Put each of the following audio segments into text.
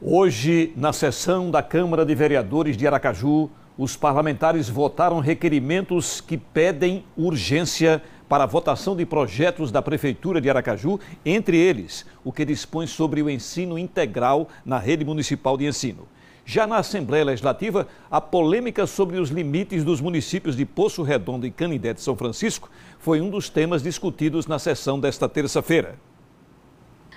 Hoje, na sessão da Câmara de Vereadores de Aracaju, os parlamentares votaram requerimentos que pedem urgência para a votação de projetos da Prefeitura de Aracaju, entre eles o que dispõe sobre o ensino integral na rede municipal de ensino. Já na Assembleia Legislativa, a polêmica sobre os limites dos municípios de Poço Redondo e Canindé de São Francisco foi um dos temas discutidos na sessão desta terça-feira.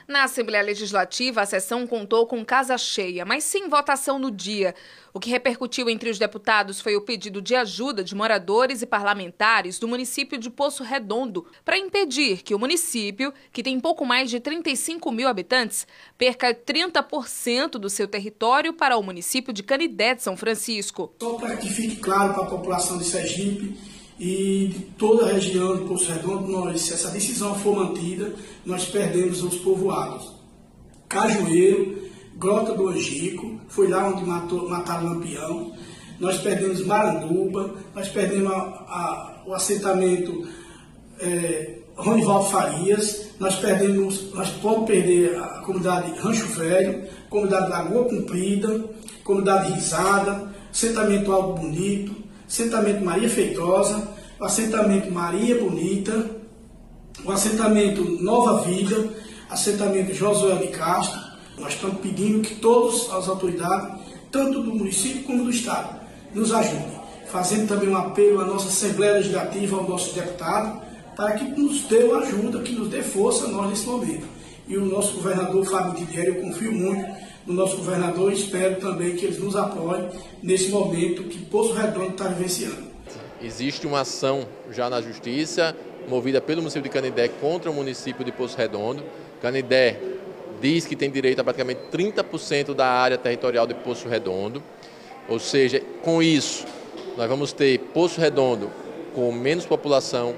Na Assembleia Legislativa, a sessão contou com casa cheia, mas sem votação no dia. O que repercutiu entre os deputados foi o pedido de ajuda de moradores e parlamentares do município de Poço Redondo para impedir que o município, que tem pouco mais de 35 mil habitantes, perca 30% do seu território para o município de Canidé de São Francisco. Só para que fique claro para a população de Sergipe e de toda a região de Poço Redondo, nós, se essa decisão for mantida, nós perdemos os povoados. Cajueiro, Grota do Angico, foi lá onde matou, mataram Lampião. Nós perdemos Maranduba, nós perdemos a, a, o assentamento é, Farias, nós perdemos, nós podemos perder a comunidade Rancho Velho, comunidade Lagoa Comprida, comunidade Risada, assentamento Algo Bonito, assentamento Maria Feitosa, o assentamento Maria Bonita, o assentamento Nova Vida, assentamento Josué de Castro. Nós estamos pedindo que todas as autoridades, tanto do município como do Estado, nos ajudem. Fazendo também um apelo à nossa Assembleia Legislativa, ao nosso deputado, para que nos dê uma ajuda, que nos dê força nós nesse momento. E o nosso governador Fábio Tidieri, eu confio muito no nosso governador e espero também que eles nos apoiem nesse momento que Poço Redondo está vivenciando. Existe uma ação já na Justiça, movida pelo município de Canidé contra o município de Poço Redondo. Canidé diz que tem direito a praticamente 30% da área territorial de Poço Redondo. Ou seja, com isso, nós vamos ter Poço Redondo com menos população,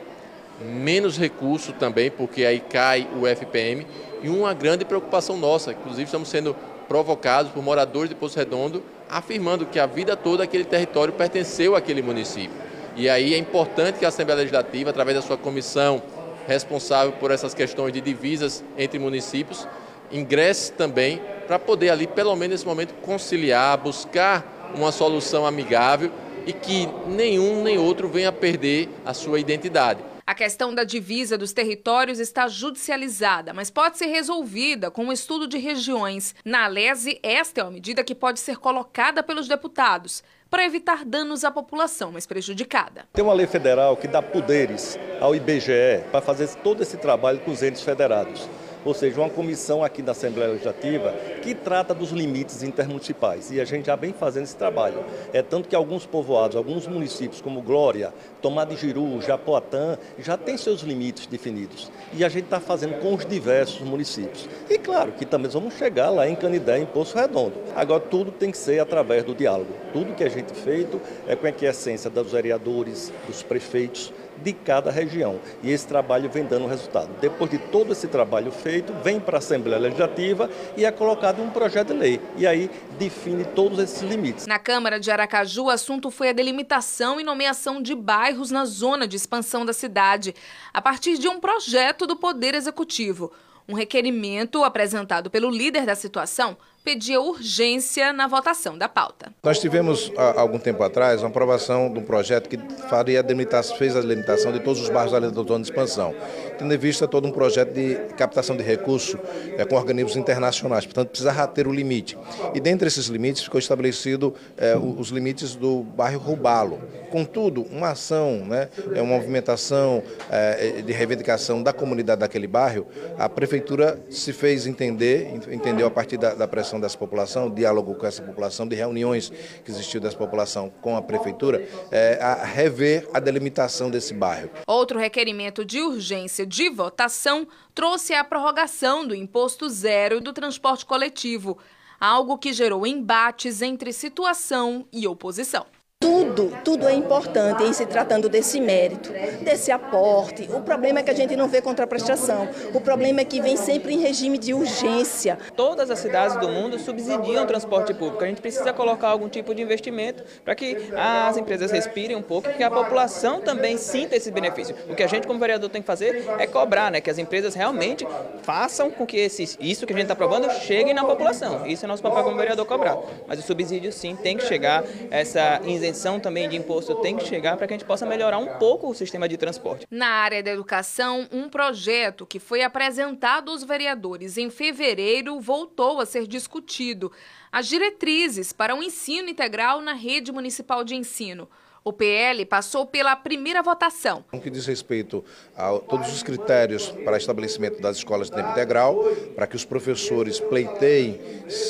menos recurso também, porque aí cai o FPM, e uma grande preocupação nossa, inclusive estamos sendo provocados por moradores de Poço Redondo, afirmando que a vida toda aquele território pertenceu àquele município. E aí é importante que a Assembleia Legislativa, através da sua comissão responsável por essas questões de divisas entre municípios, ingresse também para poder ali, pelo menos nesse momento, conciliar, buscar uma solução amigável e que nenhum nem outro venha perder a sua identidade. A questão da divisa dos territórios está judicializada, mas pode ser resolvida com um estudo de regiões. Na Alese, esta é uma medida que pode ser colocada pelos deputados para evitar danos à população mais prejudicada. Tem uma lei federal que dá poderes ao IBGE para fazer todo esse trabalho com os entes federados ou seja, uma comissão aqui da Assembleia Legislativa que trata dos limites intermunicipais. E a gente já vem fazendo esse trabalho. É tanto que alguns povoados, alguns municípios, como Glória, Tomada de Giru, Japoatã, já têm seus limites definidos. E a gente está fazendo com os diversos municípios. E claro que também vamos chegar lá em Canidé, em Poço Redondo. Agora, tudo tem que ser através do diálogo. Tudo que a gente feito é com a essência dos vereadores, dos prefeitos, de cada região. E esse trabalho vem dando resultado. Depois de todo esse trabalho feito, vem para a Assembleia Legislativa e é colocado um projeto de lei. E aí define todos esses limites. Na Câmara de Aracaju, o assunto foi a delimitação e nomeação de bairros na zona de expansão da cidade, a partir de um projeto do Poder Executivo. Um requerimento apresentado pelo líder da situação pedia urgência na votação da pauta. Nós tivemos, há algum tempo atrás, uma aprovação de um projeto que faria a delimitação, fez a delimitação de todos os bairros da Zona de Expansão, tendo em vista todo um projeto de captação de recursos é, com organismos internacionais, portanto precisava ter o limite. E dentre esses limites ficou estabelecido é, os limites do bairro Rubalo. Contudo, uma ação, né, é uma movimentação é, de reivindicação da comunidade daquele bairro, a prefeitura se fez entender, entendeu a partir da, da pressão dessa população, diálogo com essa população, de reuniões que existiu dessa população com a prefeitura, é, a rever a delimitação desse bairro. Outro requerimento de urgência de votação trouxe a prorrogação do imposto zero do transporte coletivo, algo que gerou embates entre situação e oposição. Tudo, tudo é importante em se tratando desse mérito, desse aporte. O problema é que a gente não vê contraprestação. O problema é que vem sempre em regime de urgência. Todas as cidades do mundo subsidiam o transporte público. A gente precisa colocar algum tipo de investimento para que as empresas respirem um pouco e que a população também sinta esse benefício. O que a gente, como vereador, tem que fazer é cobrar, né, que as empresas realmente façam com que esse, isso que a gente está aprovando chegue na população. Isso é nosso papel como vereador cobrar. Mas o subsídio, sim, tem que chegar, essa isenção isenção também de imposto tem que chegar para que a gente possa melhorar um pouco o sistema de transporte. Na área da educação, um projeto que foi apresentado aos vereadores em fevereiro voltou a ser discutido. As diretrizes para o ensino integral na rede municipal de ensino. O PL passou pela primeira votação. No que diz respeito a todos os critérios para estabelecimento das escolas de tempo integral, para que os professores pleiteiem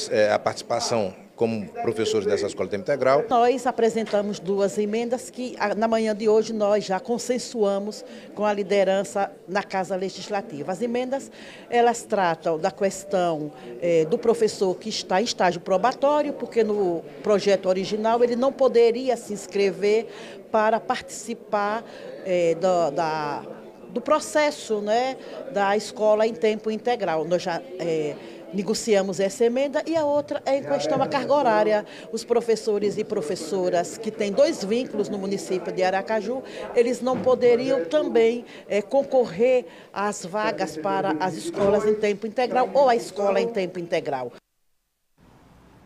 é, a participação como professores dessa escola de tempo integral. Nós apresentamos duas emendas que na manhã de hoje nós já consensuamos com a liderança na Casa Legislativa. As emendas, elas tratam da questão eh, do professor que está em estágio probatório, porque no projeto original ele não poderia se inscrever para participar eh, do, da, do processo né, da escola em tempo integral. Nós já eh, negociamos essa emenda e a outra é em questão à carga horária. Os professores e professoras que têm dois vínculos no município de Aracaju, eles não poderiam também é, concorrer às vagas para as escolas em tempo integral ou a escola em tempo integral.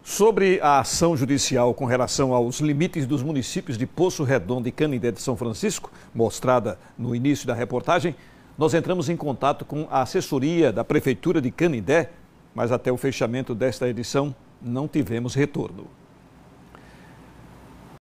Sobre a ação judicial com relação aos limites dos municípios de Poço Redondo e Canindé de São Francisco, mostrada no início da reportagem, nós entramos em contato com a assessoria da Prefeitura de Canindé, mas até o fechamento desta edição não tivemos retorno.